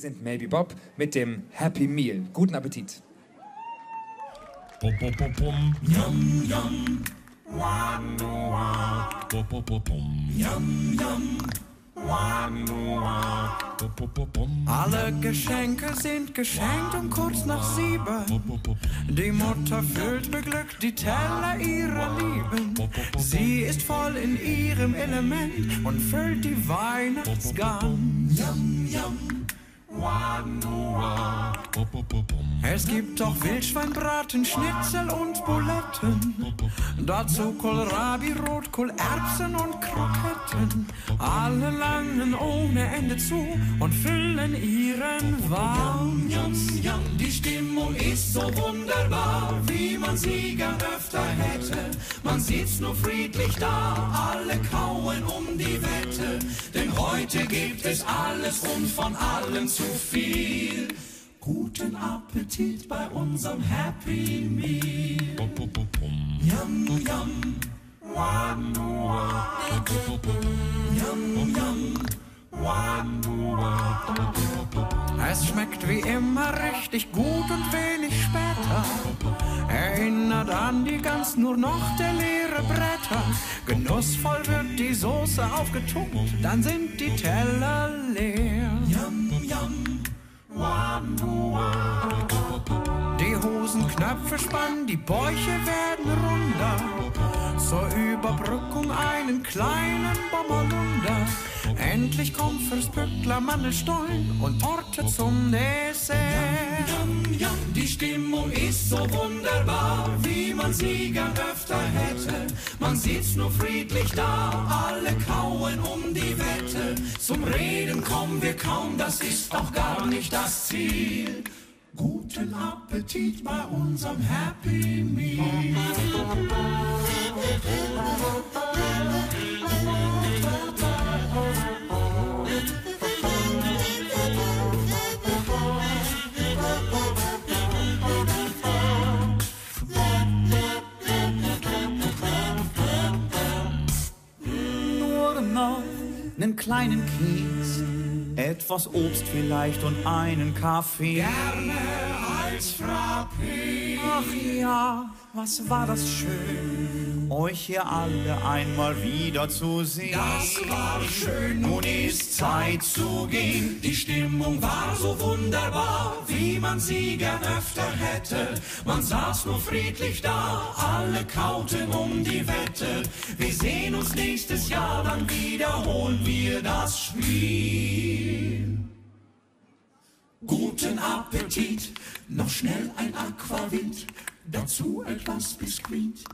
sind Maybe Bob mit dem Happy Meal. Guten Appetit. Alle Geschenke sind geschenkt um kurz nach sieben. Die Mutter füllt beglückt die Teller ihrer Lieben. Sie ist voll in ihrem Element und füllt die Weihnachtsgans. Yum, yum. Es gibt auch Wildschweinbraten, Schnitzel und Buletten. Dazu Kohlrabi, Rotkohl, Erbsen und Kroketten. Alle langen ohne Ende zu und füllen ihren Wahn. Die Stimmung ist so wunderbar, wie man sie gern öfter hätte. Man sitzt nur friedlich da, alle kauen um die Wette. Denn heute gibt es alles und von allem zu viel. Guten Appetit bei unserem Happy Meal. Bum, bum, bum, bum. Yum, yum. Es schmeckt wie immer richtig gut und wenig später. Erinnert an die ganz nur noch der leere Bretter. Genussvoll wird die Soße aufgetunkt, dann sind die Teller leer. Yum, yum. Die Hosenknöpfe spannen, die Bäuche werden runder. Zur Überbrückung einen kleinen Bommerlunder. Endlich kommt fürs Pückler Mandelstollen und Orte zum Dessert. Yum, yum, die Stimmung ist so wunderbar, wie man sie gern öfter hätte. Man sitzt nur friedlich da, alle kauen um die Wette. Zum Reden kommen wir kaum, das ist auch gar nicht das Ziel. Guten Appetit bei unserem Happy Meal. Nur noch einen kleinen Keks, etwas Obst vielleicht und einen Kaffee. Gerne als Frappé. Ach ja, was war das schön, euch hier alle einmal wieder zu sehen. Das war schön, nun ist Zeit zu gehen. Die Stimmung war so wunderbar, wie man sie gern öfter hätte. Man saß nur friedlich da, alle kauten um die Wette. Wir sehen uns nächstes Jahr, dann wiederholen wir das Spiel. Guten Appetit, noch schnell ein Aquavit, dazu etwas Biskuit.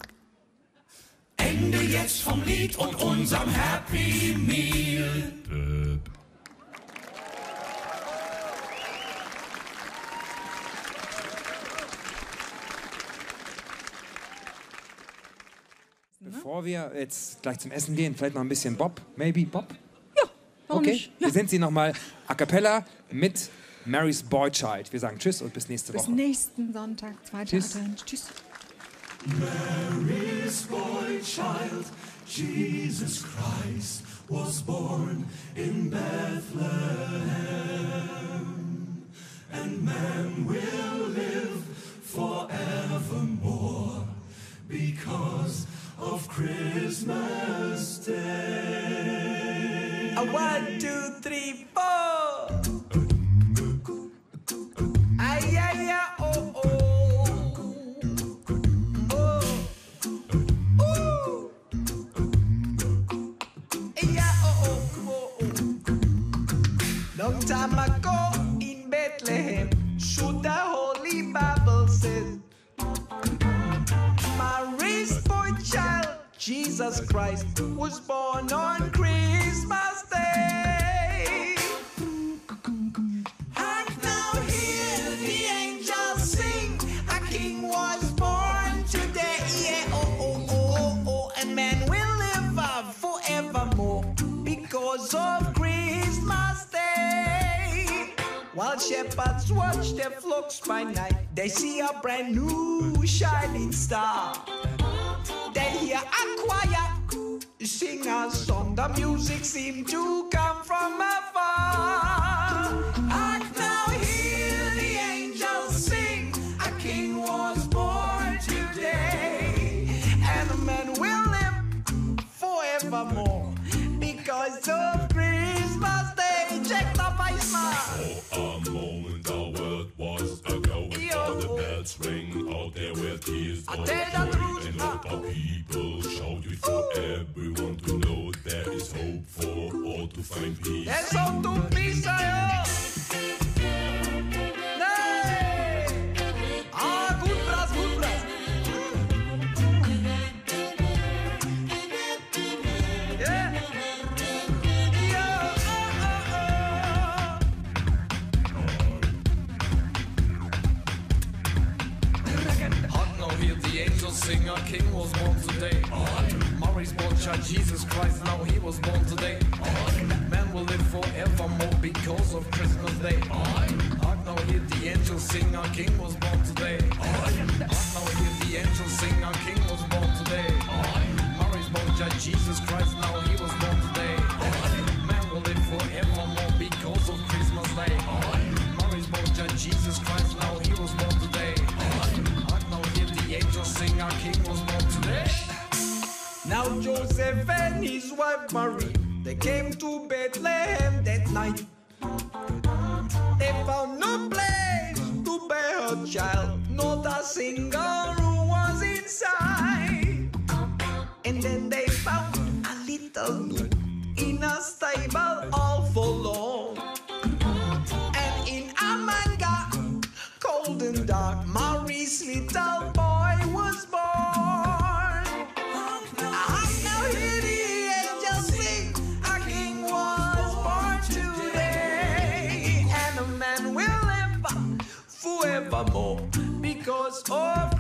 Ende jetzt vom Lied und unserem Happy Meal. Bevor wir jetzt gleich zum Essen gehen, vielleicht noch ein bisschen Bob. Maybe Bob? Warum okay, nicht? wir sind sie nochmal a cappella mit Mary's Boy Child. Wir sagen Tschüss und bis nächste Bis Woche. nächsten Sonntag, zweiter Tschüss. Advent. Tschüss. Mary's boy child, Jesus Christ, was born in Bethlehem. And man will live forevermore because of Christmas Day. A one, two, three, four. Ay, ay, ay, oh, oh. Yeah, oh, oh, oh, oh. Long time ago Jesus Christ, was born on Christmas Day. And now hear the angels sing, a king was born today. Yeah, oh, oh, oh, oh, oh, and man will live uh, forevermore because of Christmas Day. While shepherds watch their flocks by night, they see a brand new shining star. They hear a choir sing a song. The music seemed to come from afar. Hark now, hear the angels sing. A king was born today, and the men will live forevermore because of Christmas Day. Check the face, For a moment, the world was aglow. All the bells ring is all truth, and hope our people shout it for everyone to know there is hope for all to find peace. There's hope to peace, I Jesus Christ, now he was born today. Man will live forevermore because of Christmas Day. Hark now hear the angels sing, our King was born Mary. They came to Bethlehem that night. They found no place to bear a child, not a single room was inside. And then they found a little nook in a stable. more because of